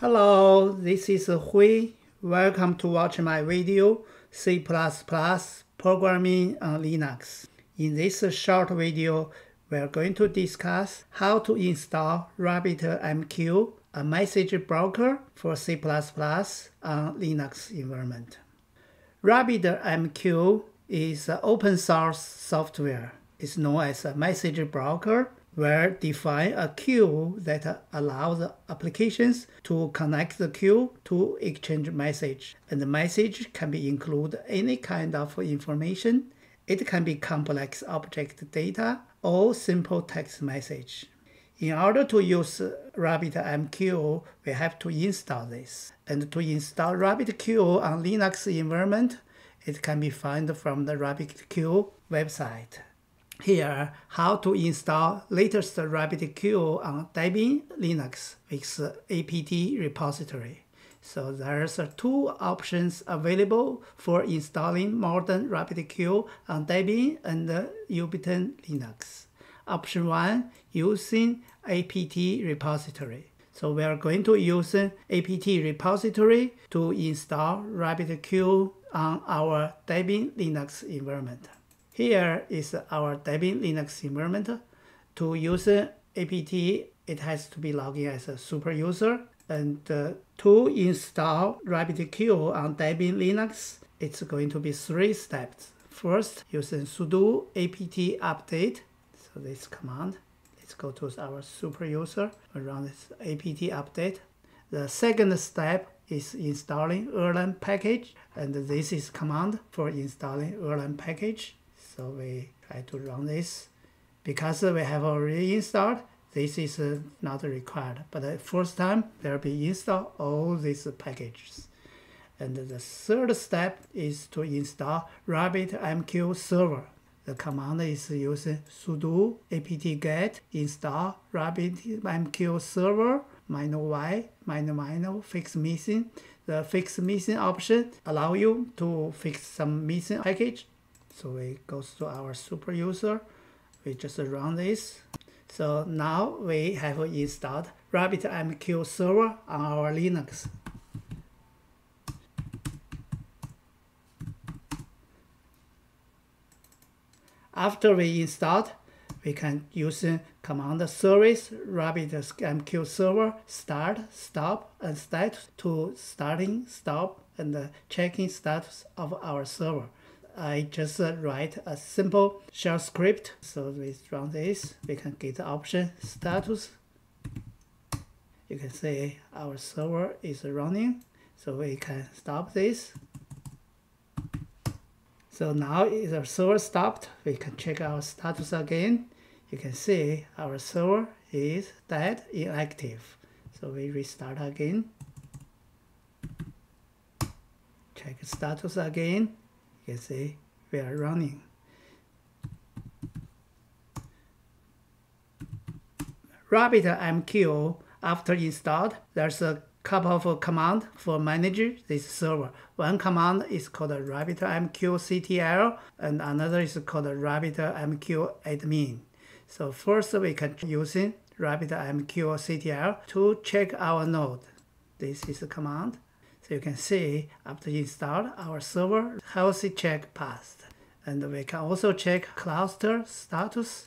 Hello, this is Hui. Welcome to watch my video C++ programming on Linux. In this short video, we are going to discuss how to install RabbitMQ, a message broker for C++ on Linux environment. RabbitMQ is open source software. It's known as a message broker where define a queue that allows applications to connect the queue to exchange message. And the message can be include any kind of information. It can be complex object data or simple text message. In order to use RabbitMQ, we have to install this. And to install RabbitQ on Linux environment, it can be found from the RabbitQ website. Here, how to install latest RabbitQ on Debian Linux with apt repository. So there's two options available for installing modern RabbitQ on Debian and Ubuntu Linux. Option 1, using apt repository. So we are going to use apt repository to install RabbitQ on our Debian Linux environment. Here is our Debian Linux environment. To use apt, it has to be logged in as a super user. And uh, to install RabbitQ on Debian Linux, it's going to be three steps. First, using sudo apt update. So this command. Let's go to our super user, run this apt update. The second step is installing Erlang package, and this is command for installing Erlang package. So we try to run this. Because we have already installed, this is not required. But the first time, there will be install all these packages. And the third step is to install RabbitMQ server. The command is using sudo apt-get install RabbitMQ server minus y minus minus fix missing. The fix missing option allow you to fix some missing package so we go to our super user. We just run this. So now we have installed RabbitMQ server on our Linux. After we installed, we can use command service RabbitMQ server start, stop, and status to starting, stop, and checking status of our server. I just write a simple shell script. So we run this, we can get the option status. You can see our server is running. So we can stop this. So now the server stopped. We can check our status again. You can see our server is dead, inactive. So we restart again. Check status again can see we are running. RabbitMQ, after installed, there's a couple of commands for manage this server. One command is called RabbitMQ and another is called RabbitMQ admin. So first we can using RabbitMQ to check our node. This is the command. So you can see after install our server healthy check passed. And we can also check cluster status.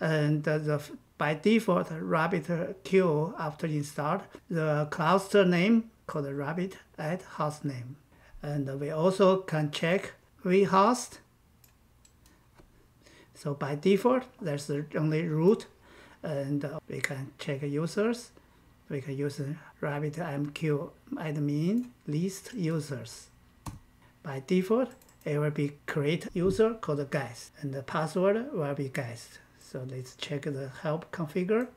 And uh, the, by default, RabbitQ after install the cluster name called Rabbit at host name. And we also can check vhost. So by default, there's only root, and we can check users we can use RabbitMQ admin list users. By default, it will be create user called guest, and the password will be guest. So let's check the help configure.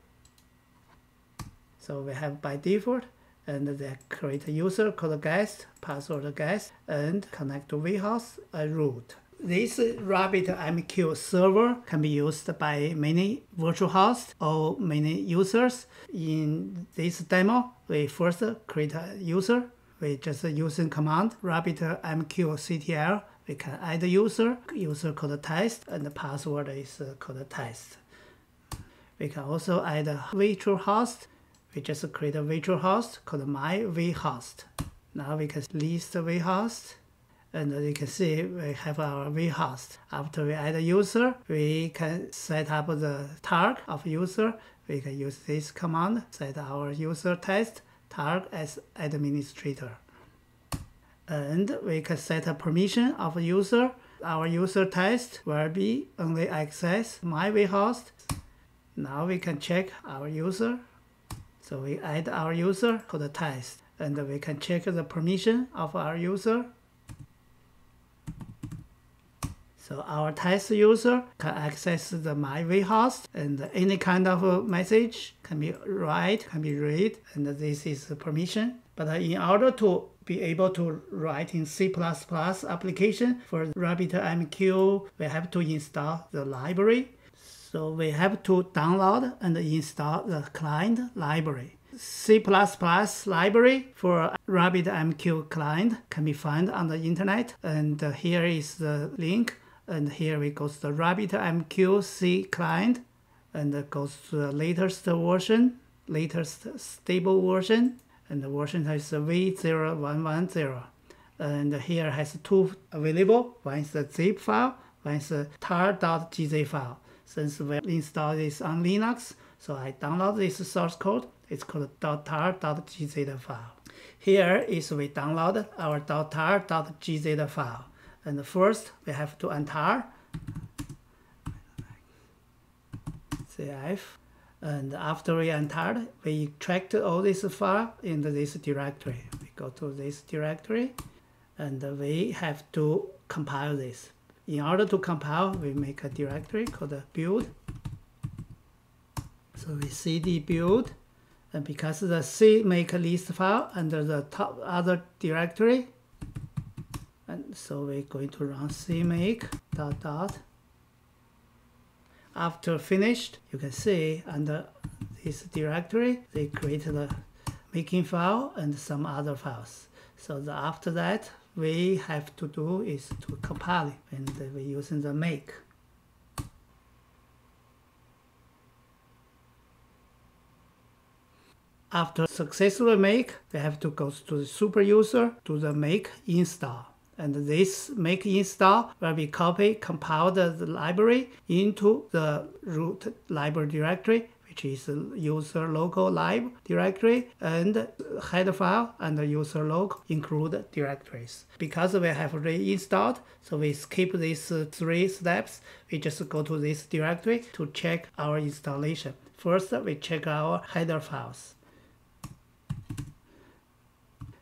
So we have by default, and the create user called guest, password guest, and connect to vhost a root. This RabbitMQ server can be used by many virtual hosts or many users. In this demo, we first create a user. We just using command RabbitMQ We can add a user, user called test, and the password is called test. We can also add a virtual host. we just create a virtual host called my vhost. Now we can list the vhost and you can see we have our vhost. After we add a user, we can set up the tag of user. We can use this command, set our user test tag as administrator. And we can set a permission of user. Our user test will be only access my vhost. Now we can check our user so we add our user to the test and we can check the permission of our user. So our test user can access the my vhost and any kind of message can be write, can be read, and this is permission. But in order to be able to write in C++ application for RabbitMQ, we have to install the library so we have to download and install the client library. C++ library for RabbitMQ client can be found on the internet and here is the link and here we go to the RabbitMQ C client and it goes to the latest version, latest stable version and the version is V0110 and here has two available, one is the zip file, one is the tar.gz file since we install this on Linux. So I download this source code. It's called .tar.gz file. Here is we download our .tar.gz file. And first we have to enter cf. And after we entered, we extract all this file into this directory. We go to this directory and we have to compile this. In order to compile, we make a directory called build. So we cd build, and because the C make a list file under the top other directory, and so we're going to run cmake dot dot. After finished, you can see under this directory, they created a making file and some other files. So the, after that, we have to do is to compile it and we're using the make. After successfully make, we have to go to the super user to the make install. And this make install will be copy, compiled the library into the root library directory which is user local lib directory and header file and user local include directories. Because we have reinstalled, so we skip these three steps. We just go to this directory to check our installation. First, we check our header files.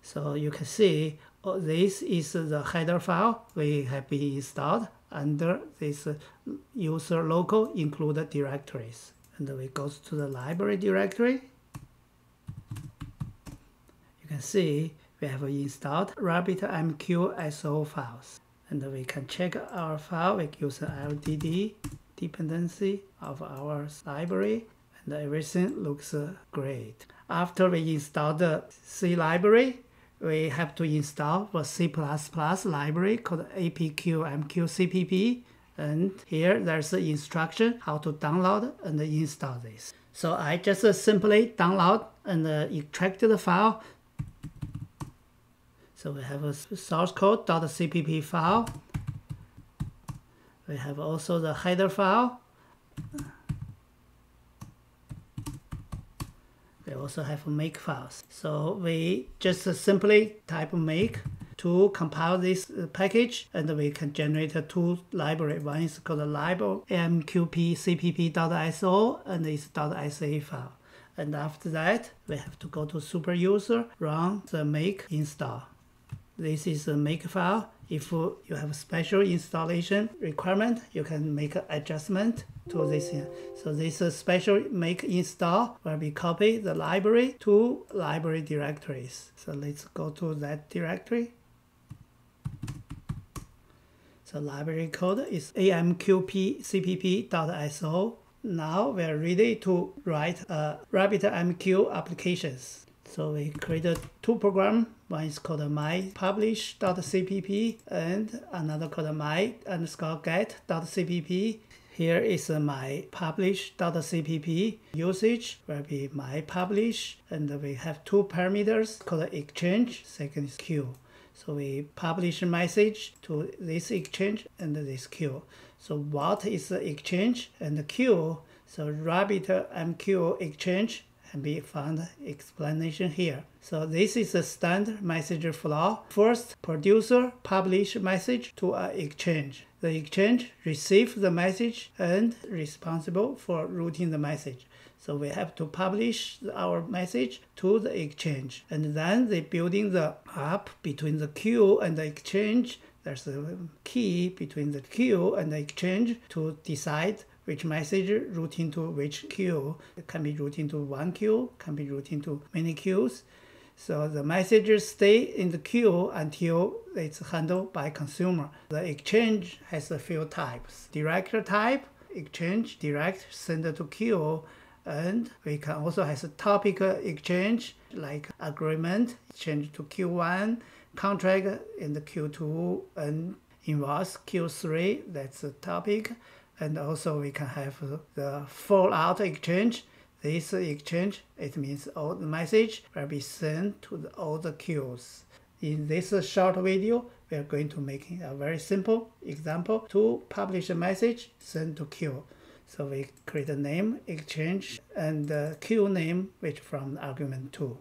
So you can see Oh, this is the header file we have been installed under this user local include directories and we go to the library directory. You can see we have installed RabbitMQ SO files. And we can check our file, we use LDD dependency of our library and everything looks great. After we install the C library, we have to install the C++ library called amqpcpp and here there's the instruction how to download and install this. So I just simply download and uh, extract the file. So we have a source code .cpp file. We have also the header file. Also have make files. So we just simply type make to compile this uh, package and we can generate two library. One is called libl amqp and it's .sa file. And after that, we have to go to super user, run the make install. This is a make file. If you have a special installation requirement, you can make an adjustment to this. So this special make install will be copy the library to library directories. So let's go to that directory. So library code is amqpcpp.so. Now we are ready to write uh, a RabbitMQ applications. So we created two programs. One is called mypublish.cpp and another called my underscore get.cpp. Here is my publish.cpp usage will be my publish and we have two parameters called exchange, second is queue. So we publish a message to this exchange and this queue. So what is the exchange and the queue? So Rabbit MQ exchange be found explanation here. So this is a standard message flow. First, producer publish message to an exchange. The exchange receive the message and responsible for routing the message. So we have to publish our message to the exchange. And then they building the app between the queue and the exchange. There's a key between the queue and the exchange to decide which message routing to which queue. It can be routing to one queue, can be routing to many queues. So the messages stay in the queue until it's handled by consumer. The exchange has a few types. Direct type, exchange, direct, send to queue, and we can also have a topic exchange like agreement, exchange to Q1, contract in the Q2, and invoice Q3, that's a topic. And also we can have the fanout exchange. This exchange, it means all the message will be sent to the, all the queues. In this short video, we are going to make a very simple example to publish a message sent to queue. So we create a name, exchange, and the queue name, which from argument 2.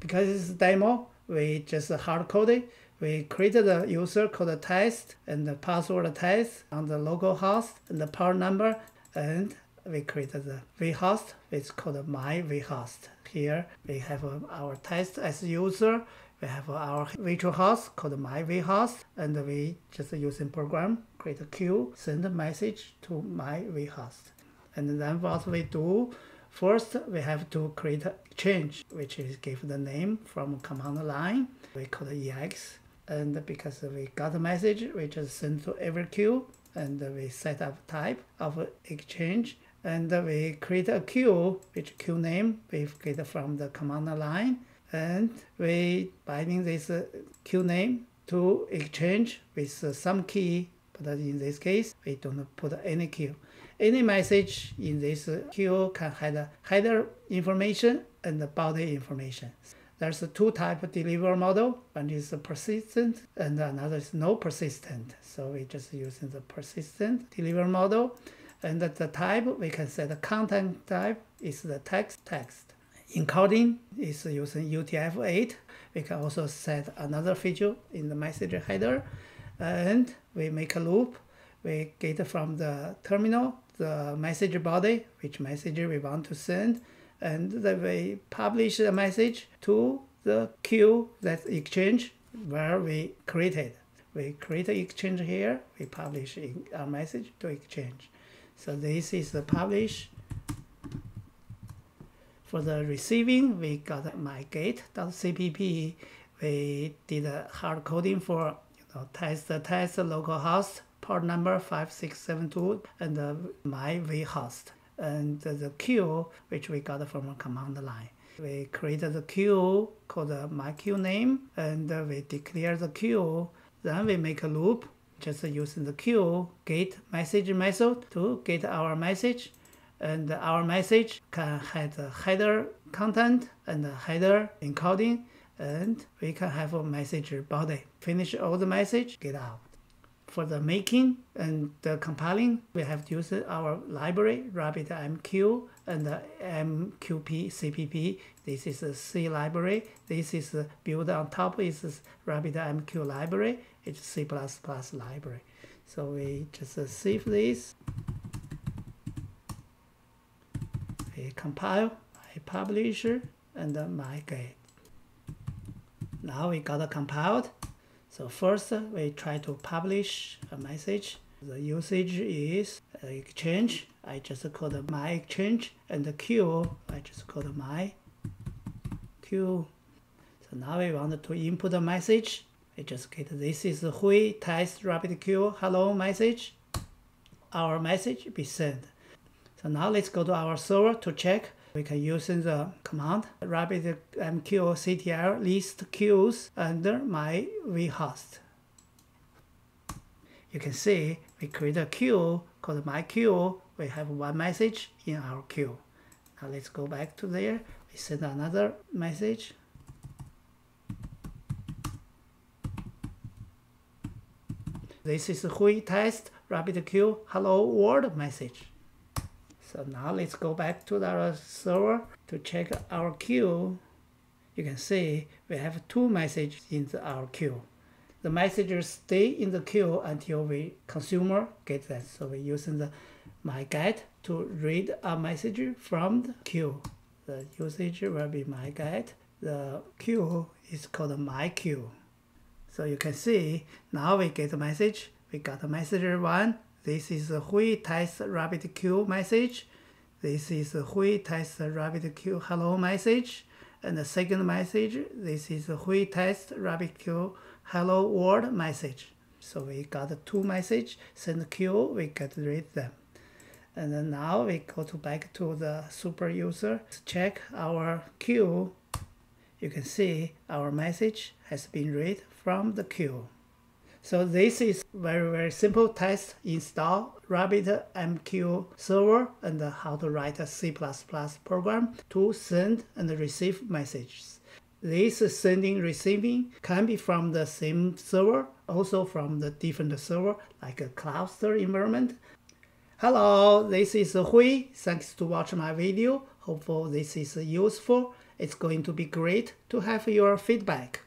Because it's demo, we just hard coded. We created a user called test and the password test on the local host and the port number, and we created the vhost, is called my vhost. Here we have um, our test as user. We have our virtual host called my vhost, and we just using program create a queue, send a message to my vhost. And then what we do, first we have to create a change, which is give the name from command line. We call it EX. And because we got a message, we just send to every queue and we set up type of exchange and we create a queue, which queue name we get from the command line and we binding this uh, queue name to exchange with some key but in this case, we don't put any queue. Any message in this queue can have header information and body information. There's a two type of deliver model. One is persistent and another is no persistent. So we just using the persistent deliver model. And the type, we can set the content type is the text text. Encoding is using UTF-8. We can also set another feature in the message header and we make a loop. We get from the terminal the message body, which message we want to send, and then we publish the message to the queue that exchange where we created. We create an exchange here, we publish our message to exchange. So this is the publish. For the receiving, we got my gate.cpp. We did a hard coding for so test the test localhost port number 5672 and the my vhost and the queue which we got from a command line. We created the queue called my queue name and we declare the queue. Then we make a loop just using the queue get message method to get our message and our message can have the header content and the header encoding and we can have a message body. Finish all the message, get out. For the making and the compiling, we have to use our library, RabbitMQ and MQP CPP. This is a C library. This is built on top is RabbitMQ library. It's C++ library. So we just save this. We compile, my publisher, and my gate. Now we got compiled. So first we try to publish a message. The usage is exchange. I just call the my exchange and the queue. I just call the my queue. So now we want to input a message. We just get this is Hui test rapid queue hello message. Our message be sent. So now let's go to our server to check we can use the command rabbitmqctl um, list queues under my vhost. You can see we create a queue called my queue. We have one message in our queue. Now let's go back to there. We send another message. This is Hui test rabbit queue hello world message. So now let's go back to our server to check our queue. You can see we have two messages in the, our queue. The messages stay in the queue until we consumer get that. So we're using the my get to read a message from the queue. The usage will be my get. The queue is called my queue. So you can see now we get a message. We got a message one. This is a Hui test RabbitQ message. This is a Hui test RabbitQ hello message. And the second message, this is a Hui test RabbitQ hello world message. So we got two message, send queue, we can read them. And then now we go to back to the super user, check our queue. You can see our message has been read from the queue. So this is very, very simple test. Install RabbitMQ server and how to write a C++ program to send and receive messages. This sending receiving can be from the same server, also from the different server like a cluster environment. Hello, this is Hui. Thanks to watch my video. Hopefully this is useful. It's going to be great to have your feedback.